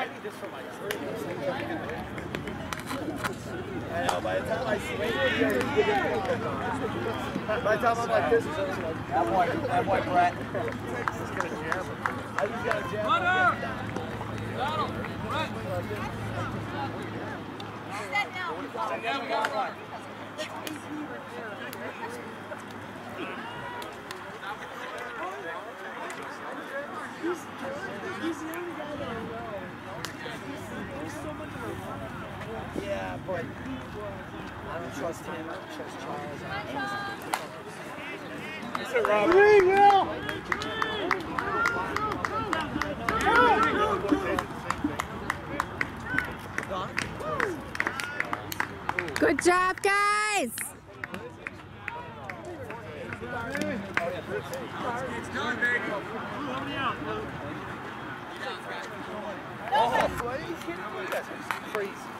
I know, by the time I it, By the time I'm like this, that boy, that boy Brett. Just gonna jam him. I just gotta jam him. Yeah, but I don't trust him. I don't trust Charles. I don't trust Three, Will! Good job, guys. Oh, Crazy.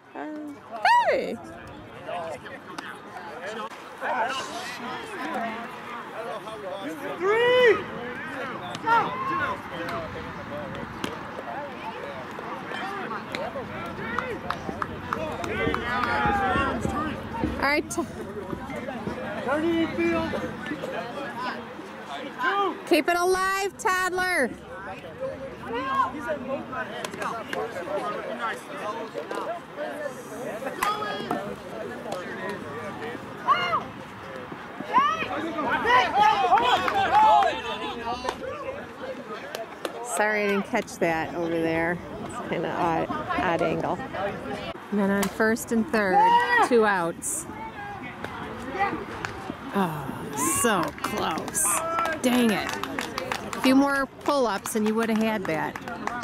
Uh, hey! All right. t- Keep it alive, toddler. Sorry I didn't catch that over there. It's kind of odd, odd angle. And then on first and third, two outs. Oh, so close. Dang it. Few more pull ups and you would have had that.